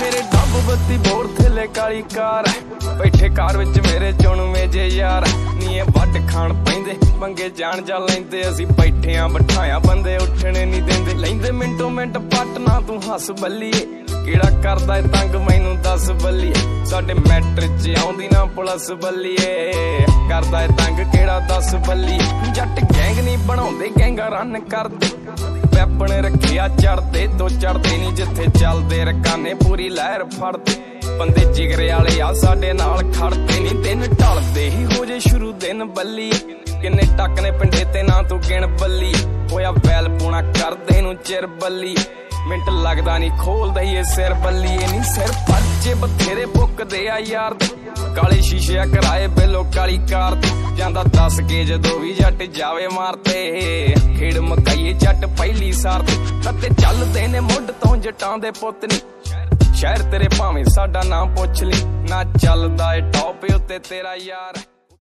ਮੇਰੇ ਡੱਬ ਬੱਤੀ ਬੋਰ ਥੱਲੇ ਕਾਲੀ ਕਾਰ। ਬੈਠੇ ਕਾਰ ਵਿੱਚ ਮੇਰੇ ਚੁਣਵੇਂ ਜੇ ਯਾਰ। ਨੀ ਵੱਡ ਖਾਣ ਪੈਂਦੇ ਮੰਗੇ ਜਾਣ ਜਾ ਲੈਂਦੇ। ਅਸੀਂ ਬੈਠਿਆਂ ਬਿਠਾਇਆ ਬੰਦੇ ਉੱਠਣੇ ਨਹੀਂ ਦਿੰਦੇ। ਲੈਂਦੇ ਮਿੰਟੋ ਮਿੰਟ ਪੱਟ, ਨਾ ਤੂੰ ਹੱਸ ਬੱਲੀਏ। ਕਿਹੜਾ ਕਰਦਾ ਏ ਤੰਗ, ਮੈਨੂੰ ਦੱਸ ਬੱਲੀਏ। ਸਾਡੇ ਮੈਟਰ ਚ ਆਉਂਦੀ ਨਾ ਪੁਲਿਸ ਬੱਲੀਏ। ਕਰਦਾ ਏ ਤੰਗ, ਕਿਹੜਾ ਦੱਸ ਬੱਲੀਏ। ਜੱਟ ਗੈਂਗ ਨਹੀਂ ਬਣਾਉਂਦੇ ਗੈਂਗਾ ਰਨ ਕਰਦੇ। ਵੈਪਨ ਰੱਖਿਆ ਚੜਦੇ ਦੋ ਚੜਦੇ ਨਹੀਂ ਜਿੱਥੇ ਚੱਲਦੇ। ਰਕਾਨੇ ਪੂਰੀ ਲਹਿਰ ਫੜਦੇ। ਬੰਦੇ ਜਿਗਰੇ ਵਾਲੇ ਆ, ਸਾਡੇ ਨਾਲ ਖੜਦੇ ਨਹੀਂ। ਦਿਨ ਢਲਦੇ ਹੀ ਹੋ ਜੇ ਸ਼ੁਰੂ ਦਿਨ ਬੱਲੀ ਕਿੰਨੇ ਟੱਕ ਨੇ ਪਿੰਡੇ ਤੇ ਨਾ ਤੂੰ ਗਿਣ ਬੱਲੀ ਹੋਇਆ ਵੈਲ ਪੂਣਾ ਕਰਦੇ ਨੂੰ ਚਿਰ ਬੱਲੀ ਮਿੰਟ ਲੱਗਦਾ ਨਹੀਂ ਖੋਲਦਾ ਹੀ ਇਹ ਸਿਰ ਬੱਲੀ ਨਹੀਂ ਸਿਰ। ਪੱਜੇ ਬਥੇਰੇ ਪੁੱਕਦੇ ਆ ਯਾਰ ਕਾਲੇ ਸ਼ੀਸ਼ੇ ਕਰਾਏ ਬਿੱਲੋ ਕਾਲੀ ਕਾਰ ਤੇ। ਜਾਂਦਾ ਦੱਸ ਕੇ ਜਦੋਂ ਵੀ ਜੱਟ ਜਾਵੇ ਮਾਰਤੇ। ਖੇੜ ਮਕਾਈਏ ਜੱਟ ਪਹਿਲੀ ਸਾਰ ਤੇ। ਤੱਤੇ ਚੱਲਦੇ ਨੇ ਮੁੱਢ ਤੋਂ ਜਟਾਂ ਦੇ ਪੁੱਤ ਨੀ। ਸ਼ਹਿਰ ਤੇਰੇ ਭਾਵੇਂ ਸਾਡਾ ਨਾਮ ਪੁੱਛ ਲਈ ਨਾ ਚੱਲਦਾ ਏ ਟੌਪ ਉੱਤੇ ਤੇਰਾ ਯਾਰ।